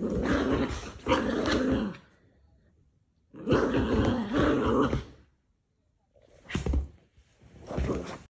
Ah!